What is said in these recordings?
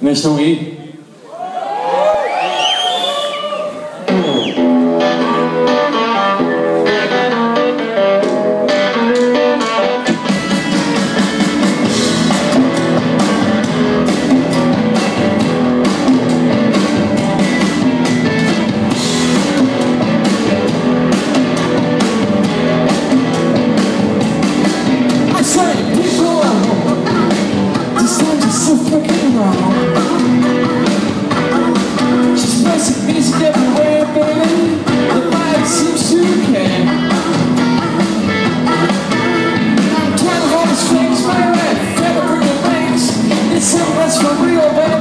neste estão aí? Sufrió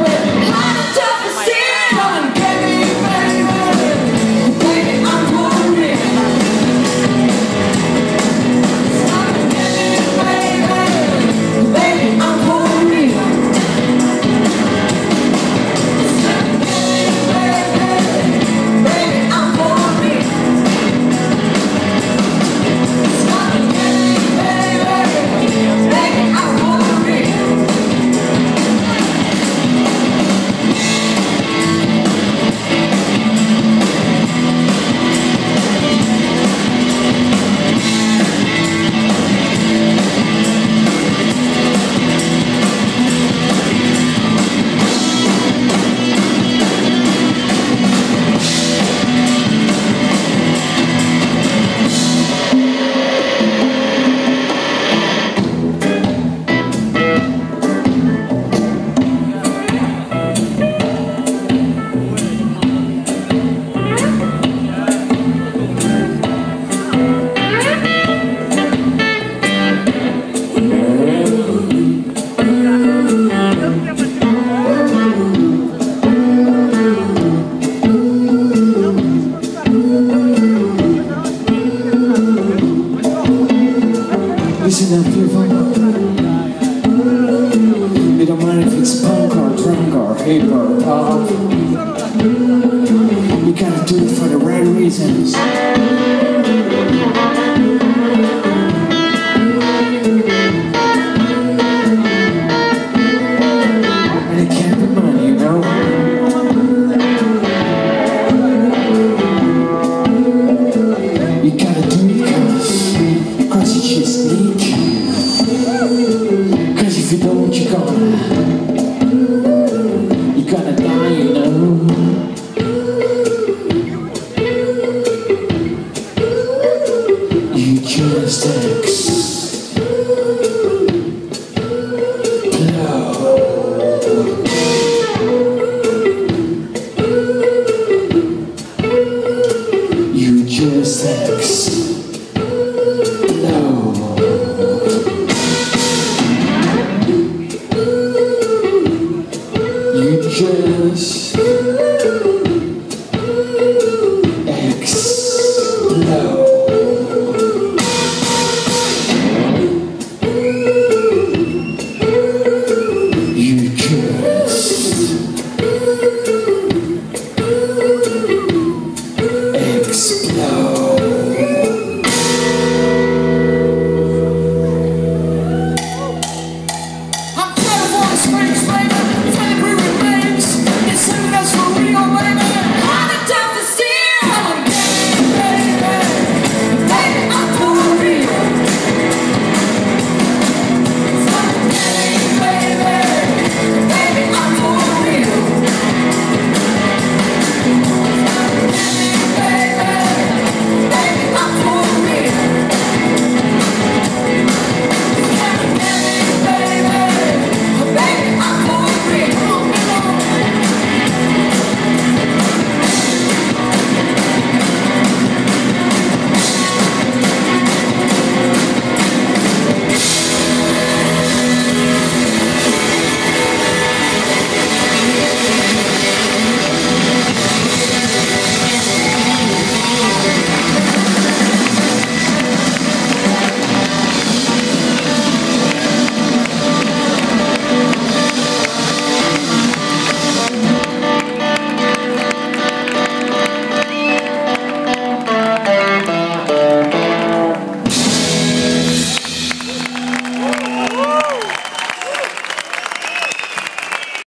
Listen after It don't mind if it's punk or drunk or hip or pop. You gotta do it for the right reasons. you're gonna, You gonna die, you know. You just explode. You just explode. just explode. You just explode.